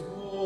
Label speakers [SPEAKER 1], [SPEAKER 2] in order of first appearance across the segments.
[SPEAKER 1] Lord.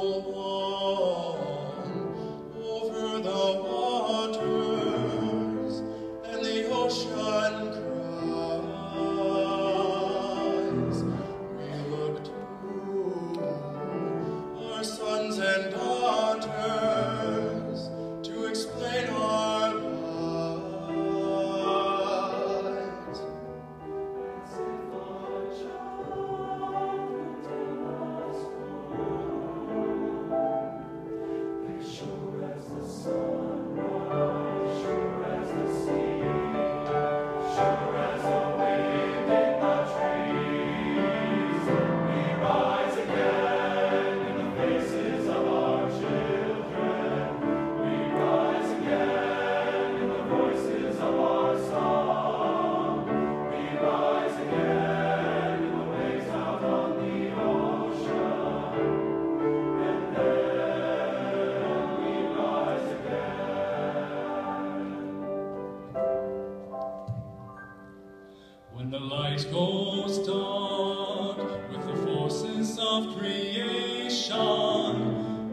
[SPEAKER 1] light goes dark with the forces of creation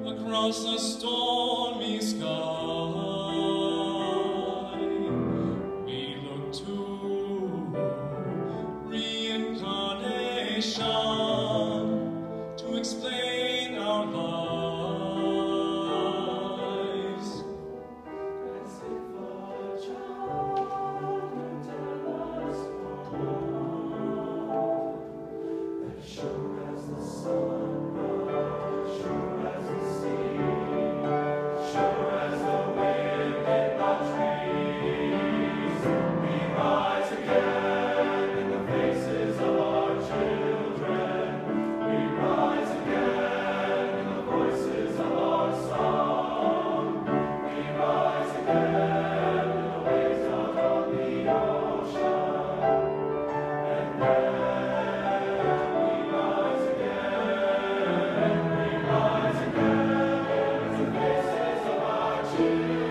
[SPEAKER 1] across a stormy sky. We look to reincarnation. Thank you.